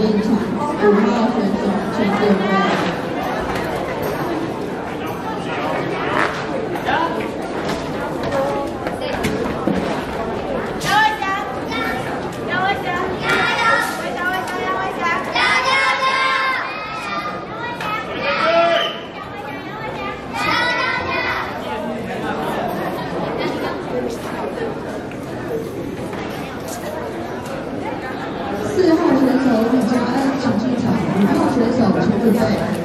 进场五号选手陈建威。对。